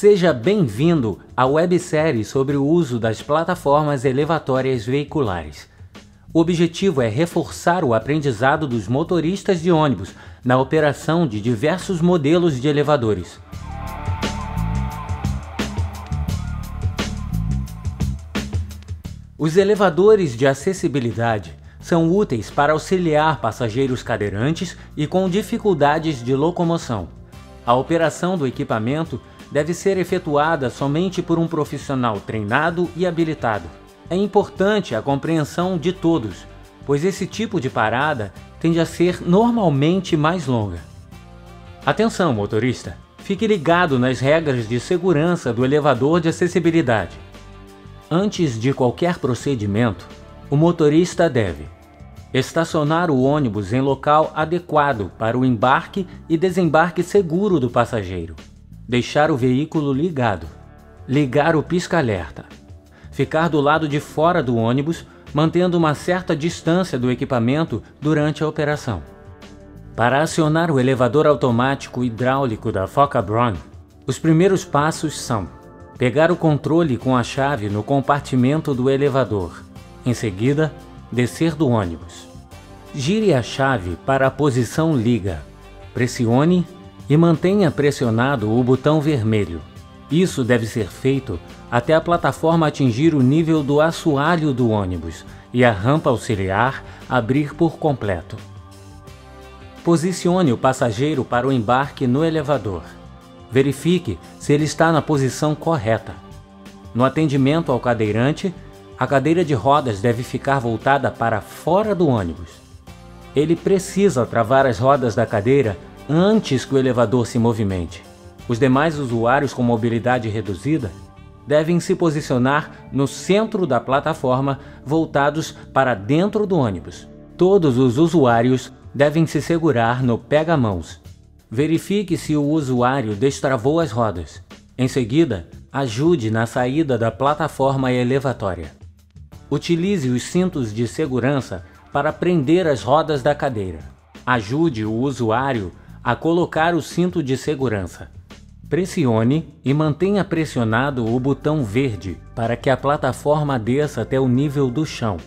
Seja bem-vindo à websérie sobre o uso das plataformas elevatórias veiculares. O objetivo é reforçar o aprendizado dos motoristas de ônibus na operação de diversos modelos de elevadores. Os elevadores de acessibilidade são úteis para auxiliar passageiros cadeirantes e com dificuldades de locomoção. A operação do equipamento deve ser efetuada somente por um profissional treinado e habilitado. É importante a compreensão de todos, pois esse tipo de parada tende a ser normalmente mais longa. Atenção, motorista! Fique ligado nas regras de segurança do elevador de acessibilidade. Antes de qualquer procedimento, o motorista deve estacionar o ônibus em local adequado para o embarque e desembarque seguro do passageiro, deixar o veículo ligado, ligar o pisca-alerta, ficar do lado de fora do ônibus, mantendo uma certa distância do equipamento durante a operação. Para acionar o elevador automático hidráulico da Foca Brown, os primeiros passos são pegar o controle com a chave no compartimento do elevador. Em seguida, descer do ônibus. Gire a chave para a posição liga. Pressione e mantenha pressionado o botão vermelho. Isso deve ser feito até a plataforma atingir o nível do assoalho do ônibus e a rampa auxiliar abrir por completo. Posicione o passageiro para o embarque no elevador. Verifique se ele está na posição correta. No atendimento ao cadeirante, a cadeira de rodas deve ficar voltada para fora do ônibus. Ele precisa travar as rodas da cadeira antes que o elevador se movimente. Os demais usuários com mobilidade reduzida devem se posicionar no centro da plataforma, voltados para dentro do ônibus. Todos os usuários devem se segurar no pega-mãos Verifique se o usuário destravou as rodas. Em seguida, ajude na saída da plataforma elevatória. Utilize os cintos de segurança para prender as rodas da cadeira. Ajude o usuário a colocar o cinto de segurança. Pressione e mantenha pressionado o botão verde para que a plataforma desça até o nível do chão.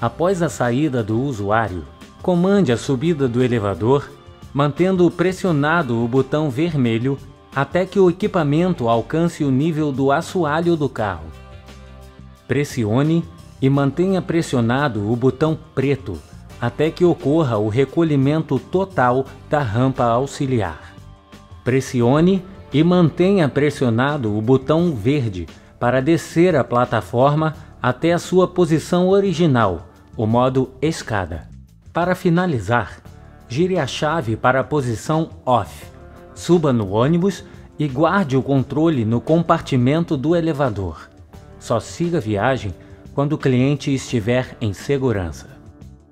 Após a saída do usuário, comande a subida do elevador mantendo pressionado o botão vermelho até que o equipamento alcance o nível do assoalho do carro. Pressione e mantenha pressionado o botão preto até que ocorra o recolhimento total da rampa auxiliar. Pressione e mantenha pressionado o botão verde para descer a plataforma até a sua posição original, o modo escada. Para finalizar, gire a chave para a posição off, suba no ônibus e guarde o controle no compartimento do elevador. Só siga a viagem quando o cliente estiver em segurança.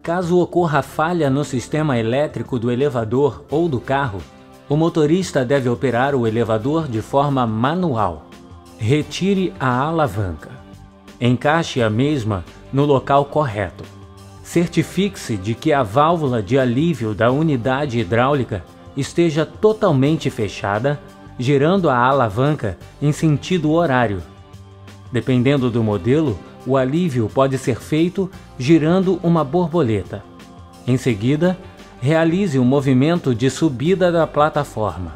Caso ocorra falha no sistema elétrico do elevador ou do carro, o motorista deve operar o elevador de forma manual. Retire a alavanca. Encaixe a mesma no local correto. Certifique-se de que a válvula de alívio da unidade hidráulica esteja totalmente fechada, girando a alavanca em sentido horário. Dependendo do modelo, o alívio pode ser feito girando uma borboleta. Em seguida, realize o movimento de subida da plataforma.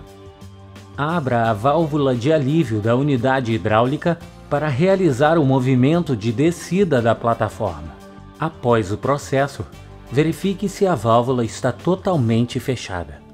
Abra a válvula de alívio da unidade hidráulica para realizar o movimento de descida da plataforma. Após o processo, verifique se a válvula está totalmente fechada.